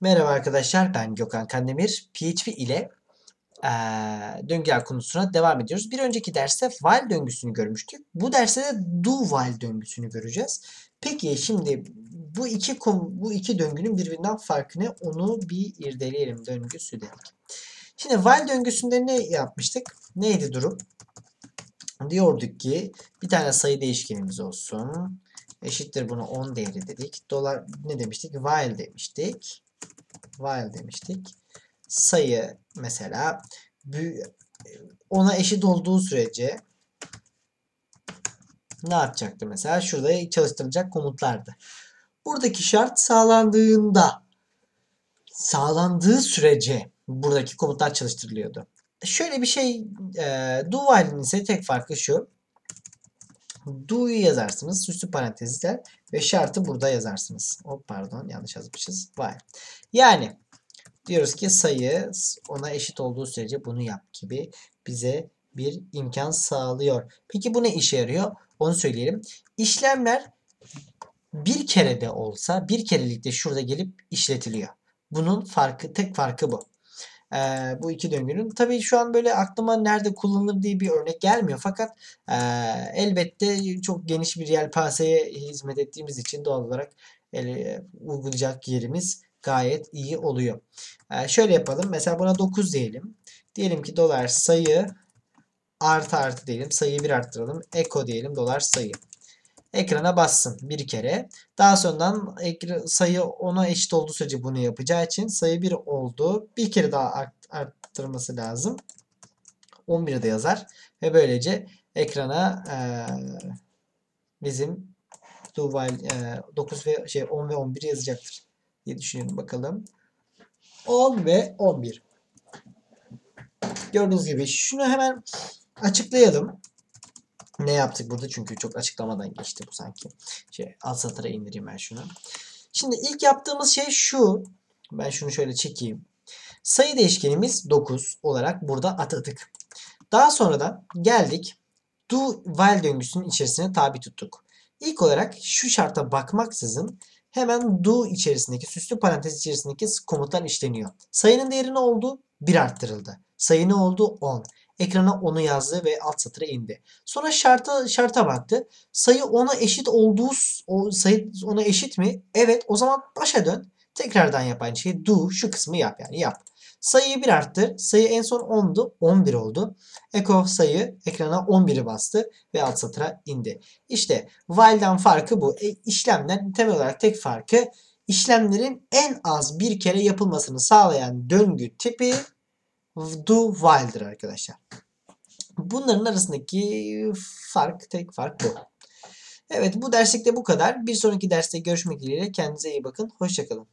Merhaba arkadaşlar, ben Gökhan Kandemir. PHP ile eee döngüler konusuna devam ediyoruz. Bir önceki derste while döngüsünü görmüştük. Bu derste de do while döngüsünü göreceğiz. Peki şimdi bu iki bu iki döngünün birbirinden farkı ne? Onu bir irdeleyelim döngüsü dedik. Şimdi while döngüsünde ne yapmıştık? Neydi durum? Diyorduk ki bir tane sayı değişkenimiz olsun. Eşittir bunu 10 değeri dedik. Dolar ne demiştik? While demiştik while demiştik. Sayı mesela ona eşit olduğu sürece ne yapacaktı mesela? Şurada çalıştırılacak komutlardı. Buradaki şart sağlandığında sağlandığı sürece buradaki komutlar çalıştırılıyordu. Şöyle bir şey e, do while'in ise tek farkı şu. Do'yu yazarsınız. Süslü parantezler ve şartı burada yazarsınız. Hop pardon yanlış yazmışız. While. Yani diyoruz ki sayı ona eşit olduğu sürece bunu yap gibi bize bir imkan sağlıyor. Peki bu ne işe yarıyor? Onu söyleyelim. İşlemler bir kere de olsa bir kerelikte şurada gelip işletiliyor. Bunun farkı tek farkı bu. Ee, bu iki döngünün. Tabii şu an böyle aklıma nerede kullanılır diye bir örnek gelmiyor. Fakat e, elbette çok geniş bir yelpazeye hizmet ettiğimiz için doğal olarak ele, uygulayacak yerimiz gayet iyi oluyor. Ee, şöyle yapalım. Mesela buna 9 diyelim. Diyelim ki dolar sayı artı artı diyelim. Sayıyı bir arttıralım. Eko diyelim dolar sayı. Ekrana bassın bir kere. Daha sonradan sayı ona eşit olduğu sürece bunu yapacağı için sayı 1 oldu. Bir kere daha art, arttırması lazım. 11'i de yazar. Ve böylece ekrana e, bizim while e, 9 ve şey 10 ve 11 yazacaktır diye düşünüyorum bakalım. 10 ve 11. Gördüğünüz gibi şunu hemen açıklayalım. Ne yaptık burada? Çünkü çok açıklamadan geçti bu sanki. Şey, alt satıra indireyim ben şunu. Şimdi ilk yaptığımız şey şu. Ben şunu şöyle çekeyim. Sayı değişkenimiz 9 olarak burada atadık. Daha sonradan geldik. Do while döngüsünün içerisine tabi tuttuk. İlk olarak şu şarta bakmaksızın hemen do içerisindeki süslü parantez içerisindeki komutlar işleniyor. Sayının değeri ne oldu? 1 arttırıldı. Sayı ne oldu? 10. Ekrana 10'u yazdı ve alt satıra indi. Sonra şarta şarta baktı. Sayı ona eşit olduğu o sayı ona eşit mi? Evet. O zaman başa dön. Tekrardan yap aynı şeyi. Do şu kısmı yap yani yap. Sayıyı 1 arttır. Sayı en son 10'du. 11 oldu. Eko sayı ekrana 11'i bastı ve alt satıra indi. İşte while'dan farkı bu. E, işlemden temel olarak tek farkı işlemlerin en az bir kere yapılmasını sağlayan döngü tipi do while'dır arkadaşlar. Bunların arasındaki fark, tek fark bu. Evet bu derslikte bu kadar. Bir sonraki derste görüşmek dileğiyle. Kendinize iyi bakın. Hoşçakalın.